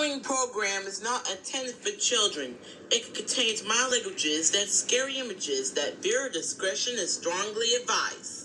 Following program is not intended for children. It contains mild languages that scary images that viewer discretion is strongly advised.